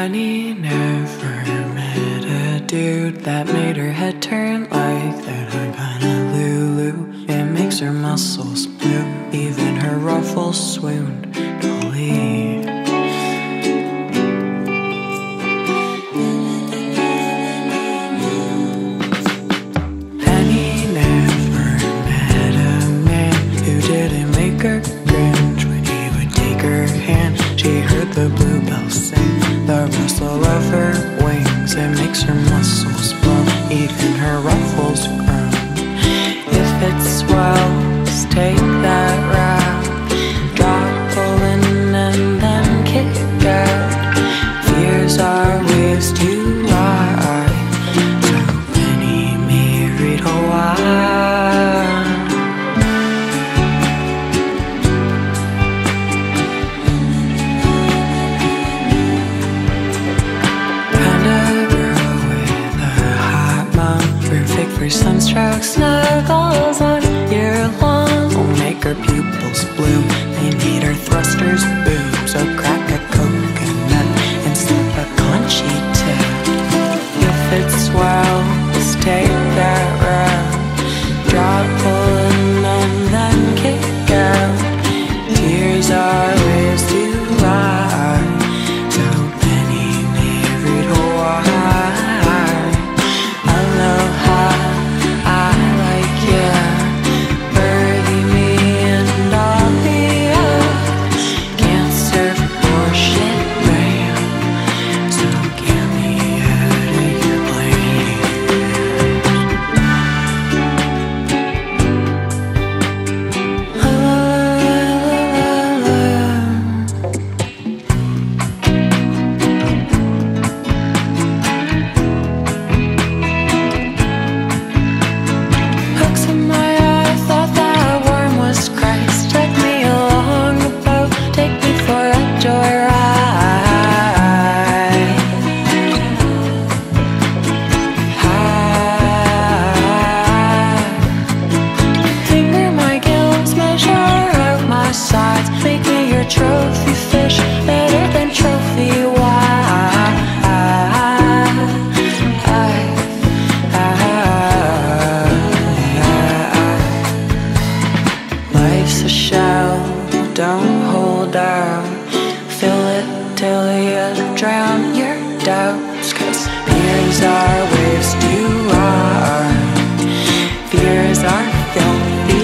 Penny never met a dude that made her head turn like that. I'm kinda Lulu. It makes her muscles blue, even her ruffles swooned. Dolly. Penny never met a man who didn't make her cringe when he would take her hand. She heard the bluebells sing, the rustle of her wings. It makes her muscles blow, even her ruffles for snuggles on year long. Will make her pupils bloom. Shell, don't hold out. Fill it till you drown your doubts. Cause fears are waves to ride. Fears are filthy